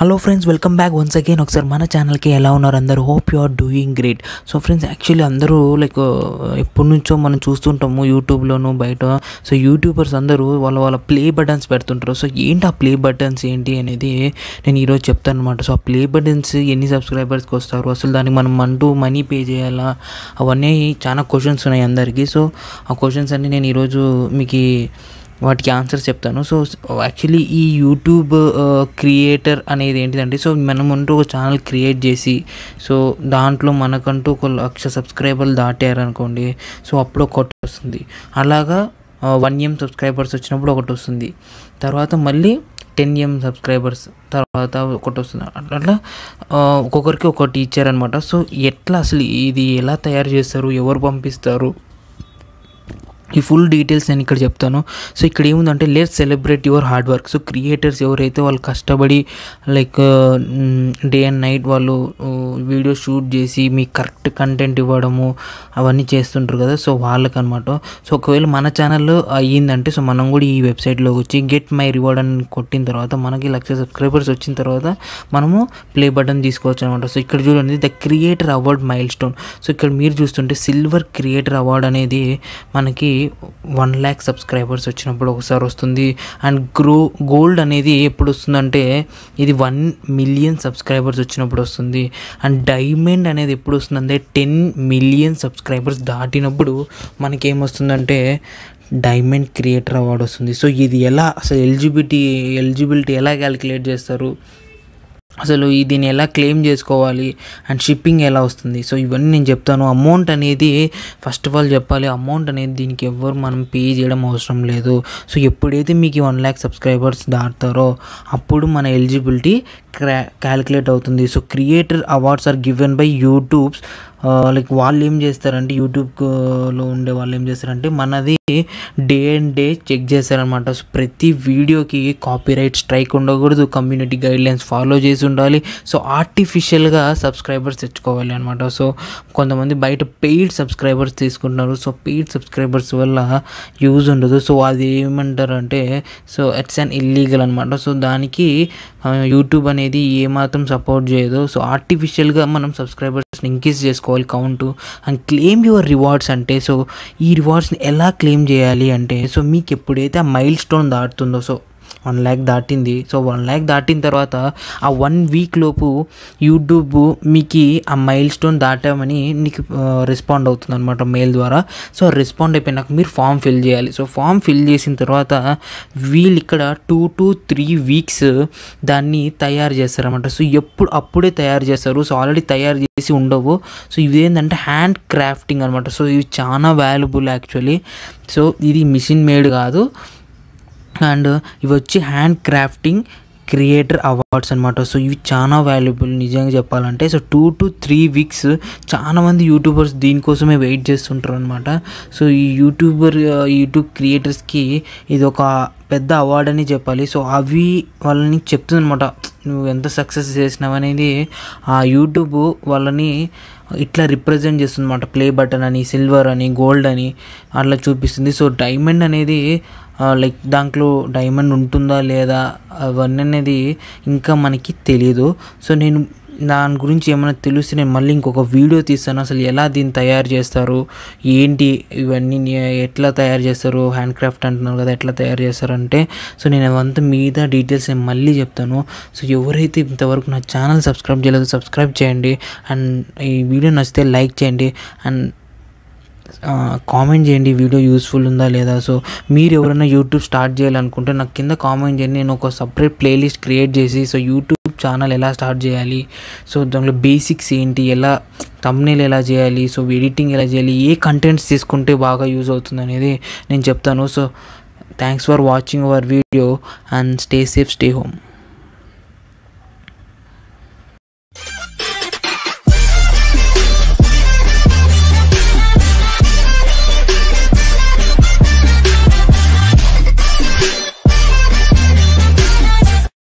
Hello friends welcome back once again ఒకసారి మన ఛానల్కి ఎలా ఉన్నారు అందరూ? Hope you are doing great so friends actually అందరూ లైక్ uh, ఎప్పటి నుంచో మనం చూస్తుంటాము యూట్యూబ్లోనూ బయట. సో యూట్యూబర్స్ అందరూ వాళ్ళ వాళ్ళ ప్లే బటన్స్ పెడుతుంటారు. సో ఏంటి ఆ ప్లే బటన్స్ ఏంటి అనేది నేను ఈరోజు చెప్తాను అనమాట సో ఆ ప్లే బటన్స్ ఎన్ని సబ్స్క్రైబర్స్కి వస్తారు? అసలు దానికి మనం అంటూ మనీ పే చేయాలా? అవన్నీ చాలా క్వశ్చన్స్ ఉన్నాయి అందరికీ. సో ఆ క్వశ్చన్స్ అన్ని నేను ఈరోజు మీకు వాటికి ఆన్సర్స్ చెప్తాను. సో యాక్చువల్లీ ఈ యూట్యూబ్ క్రియేటర్ uh, అనేది ఏంటిదంటే సో మనం అంటూ ఒక ఛానల్ క్రియేట్ చేసి సో దాంట్లో మనకంటూ ఒక లక్ష సబ్స్క్రైబర్లు దాటారనుకోండి సో అప్పుడు ఒకటి వస్తుంది. అలాగా వన్ ఎం సబ్స్క్రైబర్స్ వచ్చినప్పుడు ఒకటి వస్తుంది. తర్వాత మళ్ళీ టెన్ ఎం సబ్స్క్రైబర్స్ తర్వాత ఒకటి వస్తుంది. అట్లా uh, ఒక్కొక్కరికి ఒకటి ఇచ్చారనమాట సో ఎట్లా అసలు ఇది ఎలా తయారు చేస్తారు? ఎవరు పంపిస్తారు? ఈ ఫుల్ డీటెయిల్స్ నేను ఇక్కడ చెప్తాను. సో ఇక్కడ ఏముందంటే let celebrate your hard work so creators ఎవరైతే వాళ్ళు కష్టపడి లైక్ డే అండ్ నైట్ వాళ్ళు uh, వీడియో షూట్ చేసి మీకు కరెక్ట్ కంటెంట్ ఇవ్వడము అవన్నీ చేస్తుంటారు కదా. సో వాళ్ళకనమాట. సో ఒకవేళ మన ఛానల్లో అయ్యిందంటే సో మనం కూడా ఈ వెబ్సైట్లోకి వచ్చి గెట్ మై రివార్డ్ అని కొట్టిన తర్వాత మనకి లక్ష సబ్స్క్రైబర్స్ వచ్చిన తర్వాత మనము ప్లే బటన్ తీసుకోవచ్చు అనమాట. సో ఇక్కడ చూడండి the creator award milestone so ఇక్కడ మీరు చూస్తుంటే సిల్వర్ క్రియేటర్ అవార్డ్ అనేది మనకి వన్ ల్యాక్ సబ్స్క్రైబర్స్ వచ్చినప్పుడు ఒకసారి వస్తుంది. అండ్ గ్రో గోల్డ్ అనేది ఎప్పుడు వస్తుందంటే ఇది వన్ మిలియన్ సబ్స్క్రైబర్స్ వచ్చినప్పుడు వస్తుంది. అండ్ డైమండ్ అనేది ఎప్పుడు వస్తుందంటే టెన్ మిలియన్ సబ్స్క్రైబర్స్ దాటినప్పుడు మనకి ఏమొస్తుందంటే డైమండ్ క్రియేటర్ అవార్డు వస్తుంది. సో ఇది ఎలా అసలు ఎలిజిబిలిటీ ఎలిజిబిలిటీ ఎలా క్యాలిక్యులేట్ చేస్తారు? అసలు దీన్ని ఎలా క్లెయిమ్ చేసుకోవాలి అండ్ షిప్పింగ్ ఎలా వస్తుంది? సో ఇవన్నీ నేను చెప్తాను. అమౌంట్ అనేది ఫస్ట్ ఆఫ్ ఆల్ చెప్పాలి. అమౌంట్ అనేది దీనికి ఎవరు మనం పే చేయడం అవసరం లేదు. సో ఎప్పుడైతే మీకు వన్ ల్యాక్ సబ్స్క్రైబర్స్ దాటుతారో అప్పుడు మన ఎలిజిబిలిటీ క్యాలిక్యులేట్ అవుతుంది. So creator awards are given by YouTubes like వాళ్ళు ఏం చేస్తారంటే యూట్యూబ్లో uh, ఉండే వాళ్ళు ఏం చేస్తారంటే మనది డే అండ్ డే చెక్ చేస్తారనమాట సో ప్రతి వీడియోకి కాపీరైట్ స్ట్రైక్ ఉండకూడదు. కమ్యూనిటీ గైడ్లైన్స్ ఫాలో చేసి ఉండాలి. సో ఆర్టిఫిషియల్గా సబ్స్క్రైబర్స్ తెచ్చుకోవాలి అనమాట సో కొంతమంది బయట పెయిడ్ సబ్స్క్రైబర్స్ తీసుకుంటున్నారు. సో పెయిడ్ సబ్స్క్రైబర్స్ వల్ల యూజ్ ఉండదు. సో అది ఏమంటారు అంటే సో ఇట్స్ అన్ ఇల్లీగల్ అనమాట సో దానికి uh, యూట్యూబ్ అనేది ఏమాత్రం సపోర్ట్ చేయదు. సో ఆర్టిఫిషియల్గా మనం సబ్స్క్రైబర్స్ని ఇంక్రీజ్ చేసుకోవాలి count and claim your rewards అంటే సో ఈ రివార్డ్స్ని ఎలా క్లెయిమ్ చేయాలి అంటే సో మీకు ఎప్పుడైతే ఆ మైల్ స్టోన్ దాటుతుందో సో వన్ ల్యాక్ దాటింది. సో వన్ ల్యాక్ దాటిన తర్వాత ఆ వన్ వీక్ లోపు యూట్యూబ్ మీకు ఆ మైల్ స్టోన్ దాటామని నీకు రెస్పాండ్ అవుతుంది అనమాట మెయిల్ ద్వారా. సో రెస్పాండ్ అయిపోయినాక మీరు ఫామ్ ఫిల్ చేయాలి. సో ఫామ్ ఫిల్ చేసిన తర్వాత వీళ్ళు ఇక్కడ టూ టు త్రీ వీక్స్ దాన్ని తయారు చేస్తారన్నమాట. సో ఎప్పుడు అప్పుడే తయారు చేస్తారు. సో ఆల్రెడీ తయారు చేసి ఉండవు. సో ఇదేంటంటే హ్యాండ్ క్రాఫ్టింగ్ అనమాట సో ఇవి చాలా వాల్యుబుల్ యాక్చువల్లీ సో ఇది మిషన్ మేడ్ కాదు. అండ్ ఇవి వచ్చి హ్యాండ్ క్రాఫ్టింగ్ క్రియేటర్ అవార్డ్స్ అనమాట సో ఇవి చాలా వాల్యుబుల్ నిజంగా చెప్పాలంటే. So two to three weeks చాలా మంది యూట్యూబర్స్ దీనికోసమే వెయిట్ చేస్తుంటారు అనమాట సో ఈ యూట్యూబర్ యూట్యూబ్ క్రియేటర్స్కి ఇది ఒక పెద్ద అవార్డ్ అని చెప్పాలి. సో అవి వాళ్ళని చెప్తుందనమాట నువ్వు ఎంత సక్సెస్ చేసినావు అనేది ఆ యూట్యూబ్ వాళ్ళని ఇట్లా రిప్రజెంట్ చేస్తుంది అనమాట ప్లే బటన్ అని సిల్వర్ అని గోల్డ్ అని అట్లా చూపిస్తుంది. సో డైమండ్ అనేది లైక్ దాంట్లో డైమండ్ ఉంటుందా లేదా అవన్నీ అనేది ఇంకా మనకి తెలియదు సో నేను దాని గురించి ఏమైనా తెలిస్తే నేను మళ్ళీ ఇంకొక వీడియో తీస్తాను. అసలు ఎలా దీన్ని తయారు చేస్తారు? ఏంటి ఇవన్నీ ఎట్లా తయారు చేస్తారు? హ్యాండ్ క్రాఫ్ట్ అంటున్నారు కదా ఎట్లా తయారు చేస్తారంటే సో నేను అవంతా మీద డీటెయిల్స్ నేను మళ్ళీ చెప్తాను. సో ఎవరైతే ఇంతవరకు నా ఛానల్ సబ్స్క్రైబ్ చేయలేదో సబ్స్క్రైబ్ చేయండి. అండ్ ఈ వీడియో నచ్చితే లైక్ చేయండి. అండ్ కామెంట్ చేయండి వీడియో యూస్ఫుల్ ఉందా లేదా? సో మీరు ఎవరైనా యూట్యూబ్ స్టార్ట్ చేయాలనుకుంటే నాకు కింద కామెంట్ చేయండి. నేను ఒక సపరేట్ ప్లేలిస్ట్ క్రియేట్ చేసి సో యూట్యూబ్ ఛానల్ ఎలా స్టార్ట్ చేయాలి? సో దాంట్లో బేసిక్స్ ఏంటి? ఎలా తమ్నేల్ ఎలా చేయాలి? సో ఎడిటింగ్ ఎలా చేయాలి? ఏ కంటెంట్స్ తీసుకుంటే బాగా యూజ్ అవుతుంది అనేది నేను చెప్తాను. So thanks for watching our video and stay safe stay home